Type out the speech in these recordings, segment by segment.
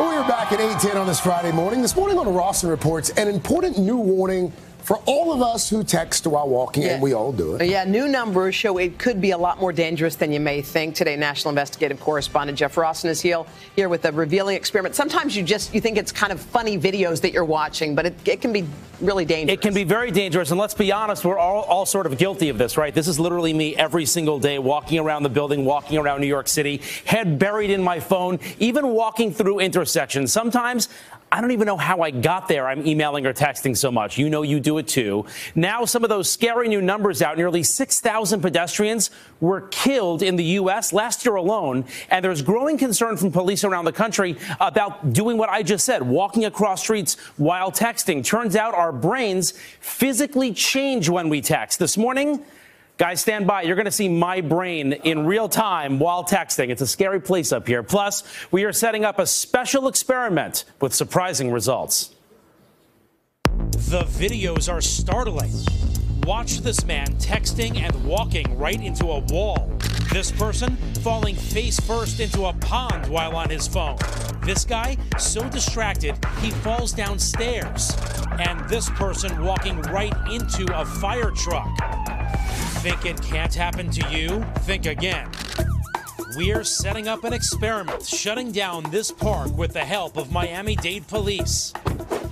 Well, we're back at 810 on this Friday morning. This morning on the Rossen Reports, an important new warning for all of us who text while walking, yeah. and we all do it. Yeah, new numbers show it could be a lot more dangerous than you may think. Today, national investigative correspondent Jeff Rossen is here, here with a revealing experiment. Sometimes you just you think it's kind of funny videos that you're watching, but it, it can be really dangerous. It can be very dangerous, and let's be honest, we're all, all sort of guilty of this, right? This is literally me every single day, walking around the building, walking around New York City, head buried in my phone, even walking through intersections. Sometimes I don't even know how I got there. I'm emailing or texting so much. You know you do it too. Now, some of those scary new numbers out. Nearly 6,000 pedestrians were killed in the U.S. last year alone. And there's growing concern from police around the country about doing what I just said, walking across streets while texting. Turns out our brains physically change when we text. This morning, Guys, stand by. You're going to see my brain in real time while texting. It's a scary place up here. Plus, we are setting up a special experiment with surprising results. The videos are startling. Watch this man texting and walking right into a wall. This person falling face first into a pond while on his phone. This guy so distracted he falls downstairs. And this person walking right into a fire truck. Think it can't happen to you? Think again. We're setting up an experiment, shutting down this park with the help of Miami Dade police.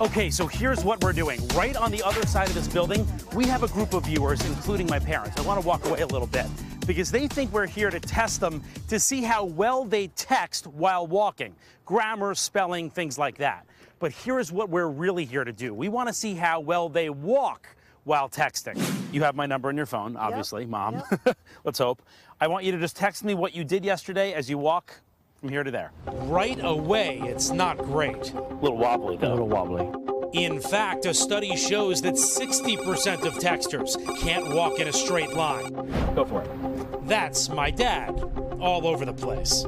Okay, so here's what we're doing. Right on the other side of this building, we have a group of viewers, including my parents. I want to walk away a little bit because they think we're here to test them to see how well they text while walking grammar, spelling, things like that. But here's what we're really here to do we want to see how well they walk while texting. You have my number in your phone, obviously, yep. mom. Yep. Let's hope. I want you to just text me what you did yesterday as you walk from here to there. Right away, it's not great. A little wobbly, though. A little wobbly. In fact, a study shows that 60% of texters can't walk in a straight line. Go for it. That's my dad, all over the place.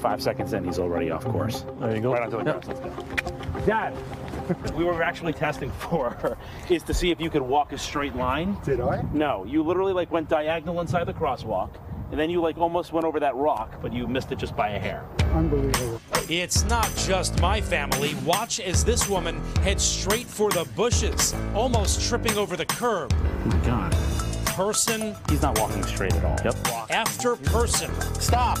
Five seconds in, he's already off course. There you go. Right onto the yep. Let's go. Dad, we were actually testing for is to see if you could walk a straight line. Did I? No, you literally like went diagonal inside the crosswalk, and then you like almost went over that rock, but you missed it just by a hair. Unbelievable. It's not just my family. Watch as this woman heads straight for the bushes, almost tripping over the curb. Oh my God. Person. He's not walking straight at all. Yep. After person. Stop.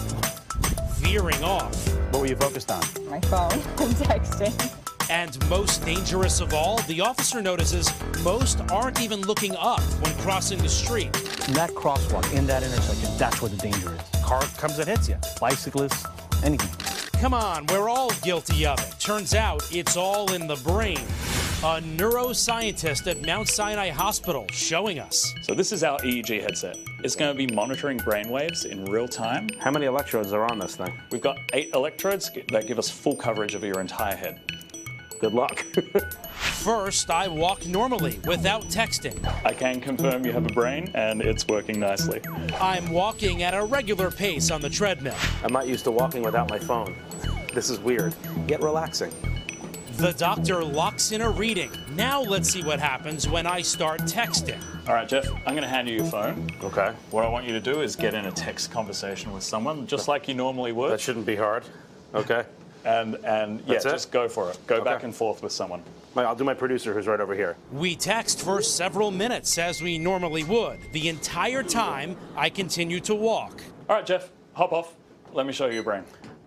Veering off. What were you focused on? My phone. I'm texting. And most dangerous of all, the officer notices most aren't even looking up when crossing the street. In that crosswalk, in that intersection, that's where the danger is. Car comes and hits you. Bicyclists, anything. Come on, we're all guilty of it. Turns out it's all in the brain. A neuroscientist at Mount Sinai Hospital showing us. So this is our EEG headset. It's going to be monitoring brain waves in real time. How many electrodes are on this thing? We've got eight electrodes that give us full coverage of your entire head. Good luck. First, I walk normally without texting. I can confirm you have a brain and it's working nicely. I'm walking at a regular pace on the treadmill. I'm not used to walking without my phone. This is weird, yet relaxing. The doctor locks in a reading. Now let's see what happens when I start texting. All right, Jeff, I'm going to hand you your phone. Okay. What I want you to do is get in a text conversation with someone, just like you normally would. That shouldn't be hard. Okay and and yeah, just go for it. Go okay. back and forth with someone. I'll do my producer who's right over here. We text for several minutes as we normally would. The entire time, I continue to walk. All right, Jeff, hop off. Let me show you your brain.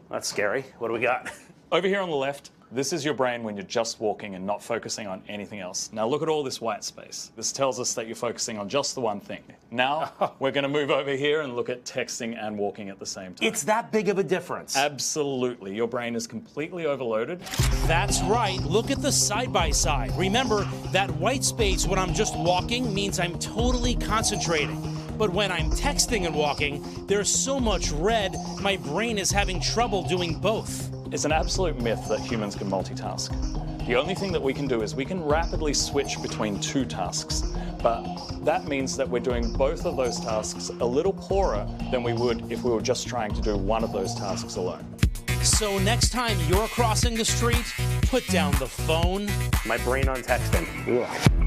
That's scary. What do we got? Over here on the left, this is your brain when you're just walking and not focusing on anything else. Now look at all this white space. This tells us that you're focusing on just the one thing. Now we're going to move over here and look at texting and walking at the same time. It's that big of a difference. Absolutely. Your brain is completely overloaded. That's right. Look at the side by side. Remember, that white space when I'm just walking means I'm totally concentrating. But when I'm texting and walking, there's so much red, my brain is having trouble doing both. It's an absolute myth that humans can multitask. The only thing that we can do is we can rapidly switch between two tasks, but that means that we're doing both of those tasks a little poorer than we would if we were just trying to do one of those tasks alone. So next time you're crossing the street, put down the phone. My brain on texting. Ugh.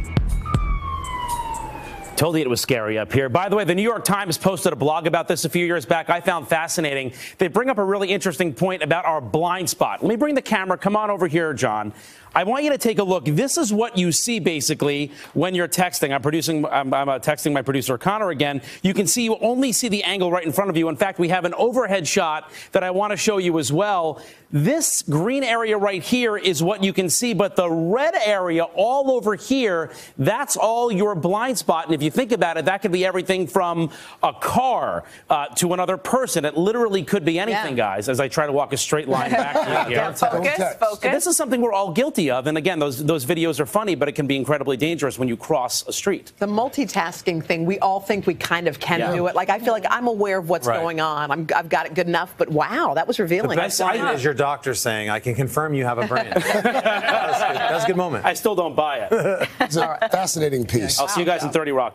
Told you it was scary up here. By the way, the New York Times posted a blog about this a few years back. I found fascinating. They bring up a really interesting point about our blind spot. Let me bring the camera. Come on over here, John. I want you to take a look. This is what you see basically when you're texting. I'm producing. I'm, I'm uh, texting my producer Connor again. You can see you only see the angle right in front of you. In fact, we have an overhead shot that I want to show you as well. This green area right here is what you can see, but the red area all over here, that's all your blind spot. And if you think about it, that could be everything from a car uh, to another person. It literally could be anything, Yeah. guys. As I try to walk a straight line back to you here. Focus, focus. This is something we're all guilty of. And again, those, those videos are funny, but it can be incredibly dangerous when you cross a street. the multitasking thing, we all think we kind of can Yeah. do it. Like, I feel like I'm aware of what's Right. going on. I'm, I've got it good enough, but wow, that was revealing. The revealing. best That's sign why- is your doctor saying, I can confirm you have a brain. That's good. That's a good moment. I still don't buy it. It's a fascinating piece. I'll see you guys in 30 Rock